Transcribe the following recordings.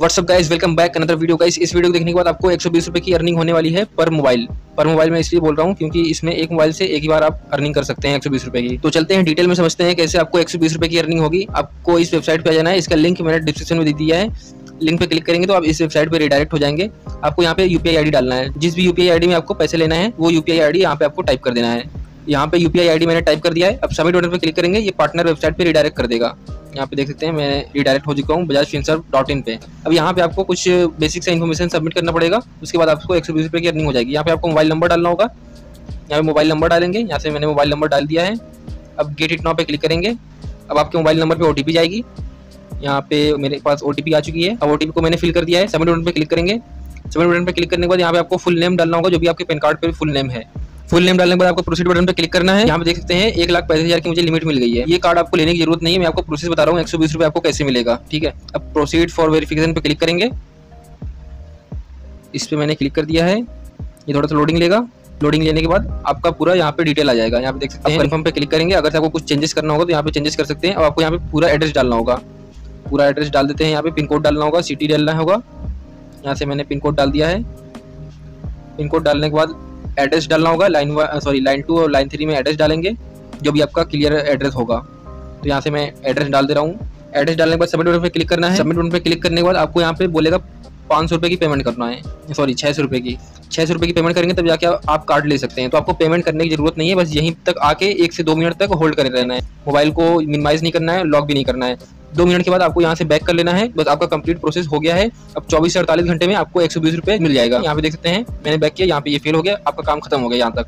What's up guys welcome back another video guys इस video को देखने के बाद आपको एक सौ की अर्निंग होने वाली है पर मोबाइल पर मोबाइल मैं इसलिए बोल रहा हूँ क्योंकि इसमें एक मोबाइल से एक ही बार आप अर्निंग कर सकते हैं एक सौ की। तो चलते हैं डिटेल में समझते हैं कैसे आपको एक सौ की अर्निंग होगी। आपको इस वेबसाइट पर जाना है। इसका लिंक मैंने डिस्क्रिप्शन में दे दिया है। लिंक पे क्लिक करेंगे तो आप इस वेबसाइट पे रिडायरेक्ट हो जाएँगे। आपको यहाँ पे यूपीआई आईडी डालना है। जिस भी यूपीआई आईडी में आपको पैसे लेना है, वो यूपीआई आईडी यहाँ पे आपको टाइप कर देना है। यहाँ पे यूपीआई आईडी मैंने टाइप कर दिया है। अब सबमिट बटन पे क्लिक करेंगे, ये पार्टनर वेबसाइट पे रिडायरेक्ट कर देगा। यहाँ पे देख सकते हैं, मैं रिडायरेक्ट हो चुका हूँ बजाज फिनसर्व डॉट इन पे। अब यहाँ पे आपको कुछ बेसिक सा इन्फॉर्मेशन सबमिट करना पड़ेगा। उसके बाद आपको एक सौ बीस की अर्निंग हो जाएगी। यहाँ पे आपको मोबाइल नंबर डालना होगा। यहाँ पे मोबाइल नंबर डालेंगे। यहाँ से मैंने मोबाइल नंबर डाल दिया है। अब गेट इट नाउ पे क्लिक करेंगे। अब आपके मोबाइल नंबर पे ओ जाएगी। यहाँ पे मेरे पास ओ आ चुकी है। अब ओटीपी को मैंने फिल कर दिया है। सबमिट बटन पर क्लिक करेंगे। सबमिट बटन पर क्लिक करने के बाद यहाँ पे आपको फुल नेम डालना होगा, जो भी आपके पैन कार्ड पर फुल नेम है। फुल नेम डालने के बाद आपको प्रोसीड बटन पर क्लिक करना है। यहाँ पे देख सकते हैं एक लाख पैंतीस हज़ार की मुझे लिमिट मिल गई है। ये कार्ड आपको लेने की ज़रूरत नहीं है मैं आपको प्रोसेस बता रहा हूँ एक सौ बीस रुपये आपको कैसे मिलेगा ठीक है? अब प्रोसीड फॉर वेरिफिकेशन पे क्लिक करेंगे। इस पर मैंने क्लिक कर दिया है। ये थोड़ा सा लोडिंग लेगा। लोडिंग लेने के बाद आपका पूरा यहाँ पे डिटेल आ जाएगा। यहाँ पे देख सकते हैं कन्फर्म पे क्लिक करेंगे। अगर आपको कुछ चेंजेस करना होगा तो यहाँ पे चेंजेस कर सकते हैं। और आपको यहाँ पे पूरा एड्रेस डालना होगा। पूरा एड्रेस डाल देते हैं। यहाँ पे पिन कोड डालना होगा सिटी डालना होगा। यहाँ से मैंने पिन कोड डाल दिया है। पिन कोड डालने के बाद एड्रेस डालना होगा लाइन सॉरी लाइन टू और लाइन थ्री में एड्रेस डालेंगे, जो भी आपका क्लियर एड्रेस होगा। तो यहाँ से मैं एड्रेस डाल दे रहा हूँ। एड्रेस डालने के बाद सबमिट बटन पे क्लिक करना है। सबमिट बटन पे क्लिक करने के बाद आपको यहाँ पे बोलेगा पाँच सौ रुपये की पेमेंट करना है। सॉरी छः सौ रुपये की। छः सौ रुपये की पेमेंट करेंगे तब जाके आप कार्ड ले सकते हैं। तो आपको पेमेंट करने की ज़रूरत नहीं है, बस यहीं तक आके एक से दो मिनट तक होल्ड कर रहना है। मोबाइल को मिनिमाइज नहीं करना है लॉक भी नहीं करना है। दो मिनट के बाद आपको यहाँ से बैक कर लेना है, बस आपका कंप्लीट प्रोसेस हो गया है। अब चौबीस से अड़तालीस घंटे में आपको एक सौ बीस रुपये मिल जाएगा। यहाँ पे देख सकते हैं, मैंने बैक किया, यहाँ पे ये फेल हो गया, आपका काम खत्म हो गया यहाँ तक।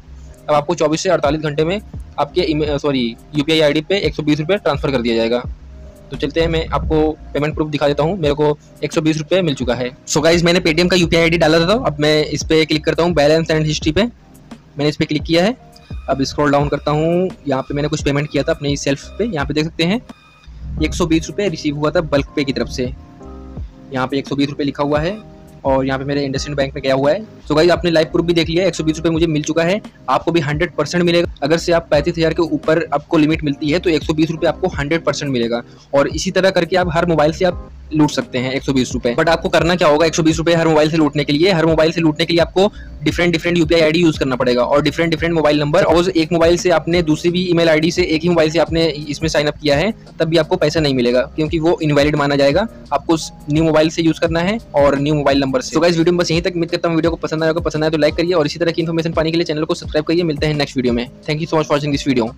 अब आपको चौबीस से अड़तालीस घंटे में आपके सॉरी यूपीआई आईडी पे एक सौ बीस रुपये ट्रांसफ़र कर दिया जाएगा। तो चलते हैं, मैं आपको पेमेंट प्रूफ दिखा देता हूँ। मेरे को एक सौ मिल चुका है। सो so गाइज़ मैंने पेटीएम का यू पी डाला था अब मैं इस पर क्लिक करता हूँ बैलेंस एंड हिस्ट्री पे। मैंने इस पर क्लिक किया है। अब स्क्रॉल डाउन करता हूँ। यहाँ पे मैंने कुछ पेमेंट किया था अपने सेल्फ पे। यहाँ पे देख सकते हैं, एक सौ रिसीव हुआ था बल्क पे की तरफ़ से। यहाँ पे एक सौ लिखा हुआ है। और यहाँ पे मेरे इंडस्ट्रियल बैंक में गया हुआ है। तो गाइज़ आपने लाइव प्रूफ भी देख लिया एक सौ बीस रुपये मुझे मिल चुका है। आपको भी हंड्रेड परसेंट मिलेगा। अगर से आप पैंतीस हज़ार के ऊपर आपको लिमिट मिलती है तो एक सौ बीस रुपये आपको हंड्रेड परसेंट मिलेगा। और इसी तरह करके आप हर मोबाइल से आप लूट सकते हैं एक सौ बीस रुपए। बट आपको करना क्या होगा? एक सौ बीस रुपए हर मोबाइल से लूटने के लिए, हर मोबाइल से लूटने के लिए आपको different different UPI ID use करना पड़ेगा और डिफरेंट डिफरेंट मोबाइल नंबर और एक मोबाइल से आपने दूसरी भी ईमेल आईडी से एक ही मोबाइल से आपने इसमें साइन अप किया है, तब भी आपको पैसा नहीं मिलेगा, क्योंकि वो इनवैलिड माना जाएगा। आपको न्यू मोबाइल से यूज़ करना है और न्यू मोबाइल नंबर से। तो गाइस वीडियो में बस यहीं तक। उम्मीद करता हूँ वीडियो को पसंद आएगा पसंद आए तो लाइक करिए और इसी तरह की इन्फॉर्मेशन पाने के लिए चैनल को सब्सक्राइब करिए। मिलते हैं नेक्स्ट वीडियो में। Thank you so much watching this video